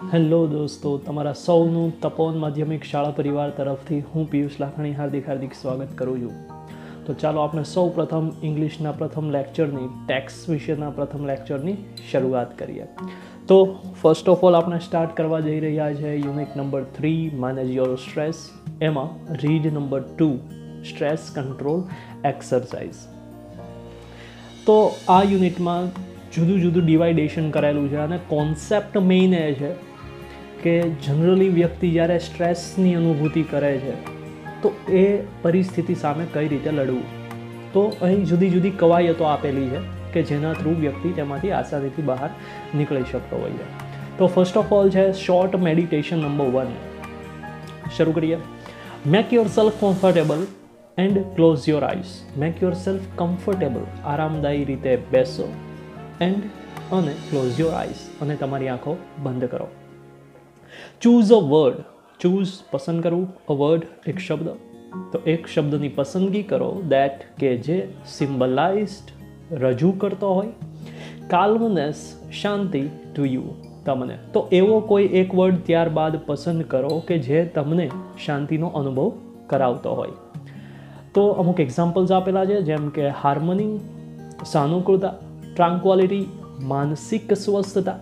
Hello દોસ્તો, તમારા સૌનું તપોન માધ્યમિક શાળા પરિવાર તરફથી હું પિયુષ લાખાણી હાર્દિક હાર્દિક સ્વાગત કરું છું. તો ચાલો આપણે સૌ પ્રથમ ઇંગ્લિશના પ્રથમ લેક્ચરની, ટેક્સ વિશેના પ્રથમ લેક્ચરની શરૂઆત કરીએ. તો ફર્સ્ટ ઓફ ઓલ આપણે સ્ટાર્ટ કરવા જઈ રહ્યા છે unit number three manage your stress એમાં read number two stress control exercise તો આ યુનિટમાં જુદું જુદું ડિવાઇડેશન કરેલું છે અને કોન્સેપ્ટ મેઇન એ છે કે જનરલી વ્યક્તિ જ્યારે સ્ટ્રેસની અનુભૂતિ કરે છે, તો એ પરિસ્થિતિ સામે કઈ રીતે લડવું? તો અહીં જુદી જુદી કવાયતો આપેલી છે કે જેના થ્રુ વ્યક્તિ તેમાંથી આસાનીથી બહાર નીકળી શકતો હોય છે. તો ફર્સ્ટ ઓફ ઓલ છે શોર્ટ મેડિટેશન નંબર વન શરૂ કરીએ. Make yourself comfortable and close your eyes make yourself comfortable આરામદાયી રીતે બેસો. એન્ડ અને ક્લોઝ યોર આઈસ અને તમારી આંખો બંધ કરો. ચૂઝ અ વર્ડ ચૂઝ પસંદ કરવું અ વર્ડ એક શબ્દ. તો એક શબ્દની પસંદગી કરો દેટ કે જે સિમ્બલાઇઝડ રજૂ કરતો હોય. કાલ્મનેસ શાંતિ ટુ યુ તમને. તો એવો કોઈ એક વર્ડ ત્યારબાદ પસંદ કરો કે જે તમને શાંતિનો અનુભવ કરાવતો હોય. તો અમુક એક્ઝામ્પલ્સ આપેલા છે, જેમ કે હાર્મની સાનુકૂળતા ટ્રાન્ક્વાલિટી માનસિક સ્વસ્થતા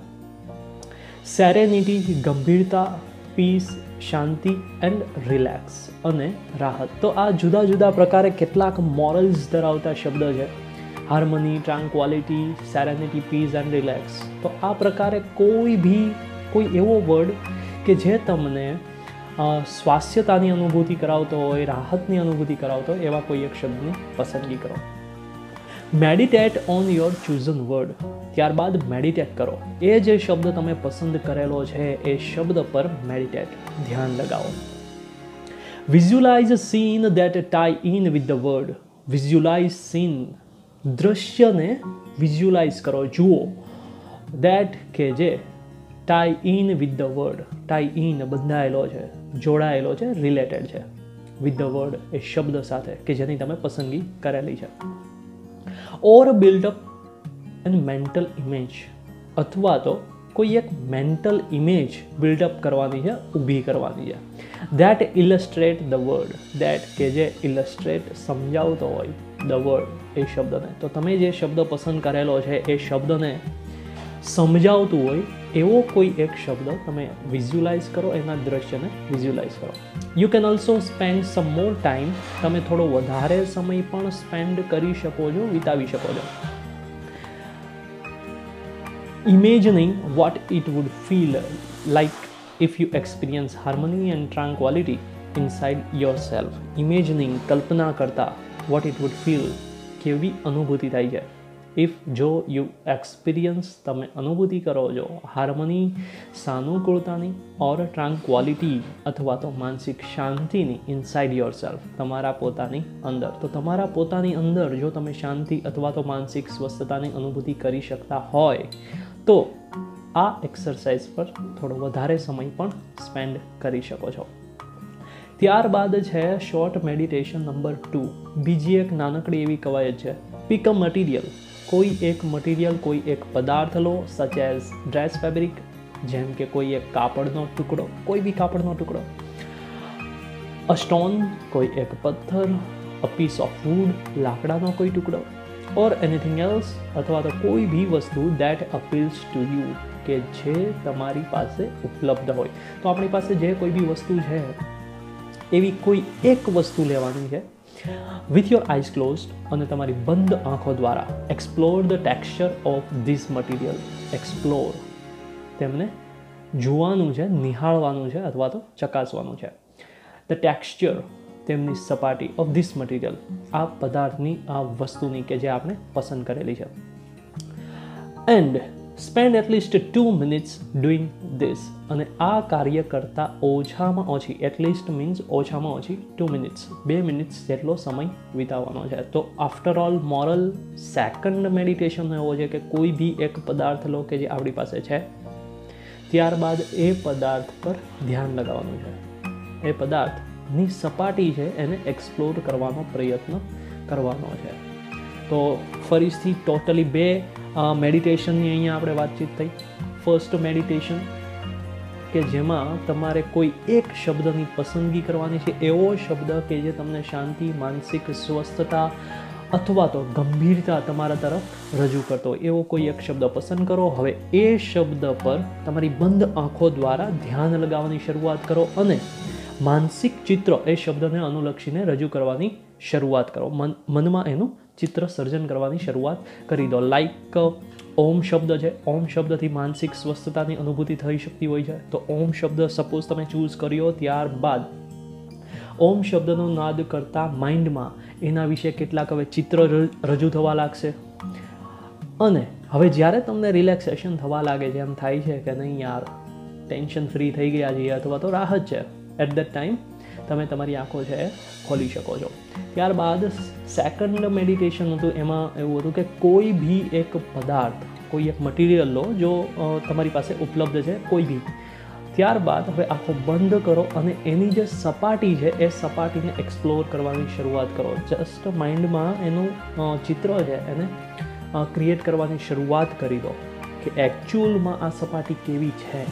સેરેનિટી ગંભીરતા પીસ શાંતિ એન્ડ રિલેક્સ અને રાહત. તો આ જુદા જુદા પ્રકારે કેટલાક મોરલ્સ ધરાવતા શબ્દ છે. Harmony tranquillity serenity peace and relax તો આ પ્રકારે કોઈ બી કોઈ એવો વર્ડ કે જે તમને સ્વાસ્થ્યતાની અનુભૂતિ કરાવતો હોય, રાહતની અનુભૂતિ કરાવતો એવા કોઈ એક શબ્દની પસંદગી કરો. Meditate on your chosen word. ત્યારબાદ મેડિટેટ કરો. એ જે શબ્દ તમે પસંદ કરેલો છે, એ શબ્દ પર મેડિટેટ. ધ્યાન લગાવો. Visualise scene that tie in with the word visualise scene દ્રશ્યને visualise કરો. જુઓ. દેટ કે જે tie in with the word tie in બંધાયેલો છે, જોડાયેલો છે રિલેટેડ છે. વિથ ધ વર્ડ એ શબ્દ સાથે કે જેની તમે પસંદગી કરેલી છે. Or build up and mental image અથવા તો કોઈ એક મેન્ટલ ઇમેજ બિલ્ડઅપ કરવાની છે, ઊભી કરવાની છે. That illustrate the word that કે જે ઇલસ્ટ્રેટ સમજાવતો હોય ધ વર્ડ એ શબ્દને. તો તમે જે શબ્દ પસંદ કરેલો છે, એ શબ્દને સમજાવતું હોય એવો કોઈ એક શબ્દ તમે વિઝ્યુલાઇઝ કરો, એના દ્રશ્યને વિઝ્યુલાઇઝ કરો. You can also spend some more time તમે થોડો વધારે સમય પણ સ્પેન્ડ કરી શકો છો, વિતાવી શકો છો. Imagining what it would feel like if you experience harmony and tranquillity inside yourself imagining કલ્પના કરતા વોટ ઇટ વુડ ફીલ કેવી અનુભૂતિ થાય છે. ઇફ જો યુ એક્સપિરિયન્સ તમે અનુભૂતિ કરો છો હાર્મની સાનુકૂળતાની ઓર ટ્રાન્ક્વાલિટી અથવા તો માનસિક શાંતિની ઇનસાઇડ યોર સેલ્ફ તમારા પોતાની અંદર. તો તમારા પોતાની અંદર જો તમે શાંતિ અથવા તો માનસિક સ્વસ્થતાની અનુભૂતિ કરી શકતા હોય, તો આ એક્સરસાઇઝ પર થોડો વધારે સમય પણ સ્પેન્ડ કરી શકો છો. ત્યારબાદ છે શોર્ટ મેડિટેશન નંબર ટુ બીજી એક નાનકડી એવી કવાયત છે પિક અ મટીરિયલ કોઈ એક મટીરિયલ કોઈ એક પદાર્થ લો સચ એઝ ડ્રેસ ફેબ્રિક જેમ કે કોઈ એક કાપડનો ટુકડો કોઈ બી કાપડનો ટુકડો અ સ્ટોન કોઈ એક પથ્થર અ પીસ ઓફ વુડ લાકડાનો કોઈ ટુકડો ઓર એનીથિંગ એલ્સ અથવા તો કોઈ બી વસ્તુ દેટ અપીલ્સ ટુ યુ કે જે તમારી પાસે ઉપલબ્ધ હોય તો આપણી પાસે જે કોઈ બી વસ્તુ છે એવી કોઈ એક વસ્તુ લેવાની છે વિથ યોર આઈસ ક્લોઝડ અને તમારી બંધ આંખો દ્વારા explore the texture of this material explore તેમને જોવાનું છે, નિહાળવાનું છે અથવા તો ચકાસવાનું છે. ધ ટેક્સચર તેમની સપાટી ઓફ ધીસ મટીરિયલ આ પદાર્થની, આ વસ્તુની કે જે આપણે પસંદ કરેલી છે. And spend at least two minutes doing this અને આ કાર્ય કરતાં ઓછામાં ઓછી એટલીસ્ટ મીન્સ ઓછામાં ઓછી ટુ મિનિટ્સ બે મિનિટ્સ જેટલો સમય વિતાવવાનો છે. તો after all moral second meditation એવો છે કે કોઈ બી એક પદાર્થ લો કે જે આપણી પાસે છે. ત્યારબાદ એ પદાર્થ પર ધ્યાન લગાવવાનું છે. એ પદાર્થની સપાટી છે એને એક્સપ્લોર કરવાનો પ્રયત્ન કરવાનો છે. તો ફરીથી ટોટલી બે મેડિટેશનની અહીંયા આપણે વાતચીત થઈ. ફર્સ્ટ મેડિટેશન કે જેમાં તમારે કોઈ એક શબ્દની પસંદગી કરવાની છે, એવો શબ્દ કે જે તમને શાંતિ, માનસિક સ્વસ્થતા અથવા તો ગંભીરતા તમારા તરફ રજૂ કરતો એવો કોઈ એક શબ્દ પસંદ કરો. હવે એ શબ્દ પર તમારી બંધ આંખો દ્વારા ધ્યાન લગાવવાની શરૂઆત કરો અને માનસિક ચિત્ર એ શબ્દને અનુલક્ષીને રજૂ કરવાની શરૂઆત કરો. મન, મનમાં એનું ચિત્ર સર્જન કરવાની શરૂઆત કરી દો. લાઈક ઓમ શબ્દ છે. ઓમ શબ્દથી માનસિક સ્વસ્થતાની અનુભૂતિ થઈ શકતી હોય છે. તો ઓમ શબ્દ સપોઝ તમે ચૂઝ કર્યો ત્યારબાદ ઓમ શબ્દનો નાદ કરતા માઇન્ડમાં એના વિશે કેટલાક હવે ચિત્ર રજૂ થવા લાગશે. અને હવે જ્યારે તમને રિલેક્સેશન થવા લાગે છે, એમ થાય છે કે નહીં યાર ટેન્શન ફ્રી થઈ ગયા છીએ અથવા તો રાહત છે. એટ ધ ટાઈમ તમે તમારી આંખો છે ખોલી શકો છો. ત્યારબાદ સેકન્ડ મેડિટેશન હતું, એમાં એવું હતું કે કોઈ બી એક પદાર્થ, કોઈ એક મટીરિયલ લો જો તમારી પાસે ઉપલબ્ધ છે, કોઈ બી ત્યારબાદ હવે આંખો બંધ કરો અને એની જે સપાટી છે, એ સપાટીને એક્સપ્લોર કરવાની શરૂઆત કરો. જસ્ટ માઇન્ડમાં એનું ચિત્ર છે, એને ક્રિએટ કરવાની શરૂઆત કરી દો કે એકચ્યુઅલમાં આ સપાટી કેવી છે.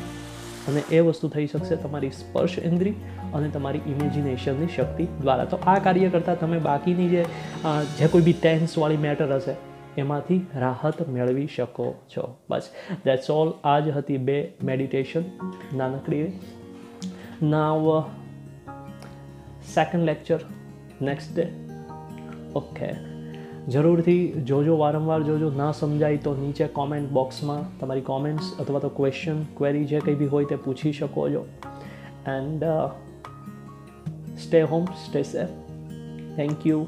અને એ વસ્તુ થઈ શકશે તમારી સ્પર્શ ઇન્દ્રિય અને તમારી ઇમેજિનેશનની શક્તિ દ્વારા. તો આ કાર્ય કરતાં તમે બાકીની જે જે કોઈ બી ટેન્સવાળી મેટર હશે, એમાંથી રાહત મેળવી શકો છો. બસ. દેટ્સ ઓલ આ જ હતી બે મેડિટેશન નાનકડી now second lecture next day okay જરૂરથી જોજો, વારંવાર જોજો. ના સમજાય તો નીચે કોમેન્ટ બોક્સમાં તમારી કોમેન્ટ્સ અથવા તો ક્વેશ્ચન ક્વેરી જે કંઈ બી હોય તે પૂછી શકો છો. And stay home stay safe thank you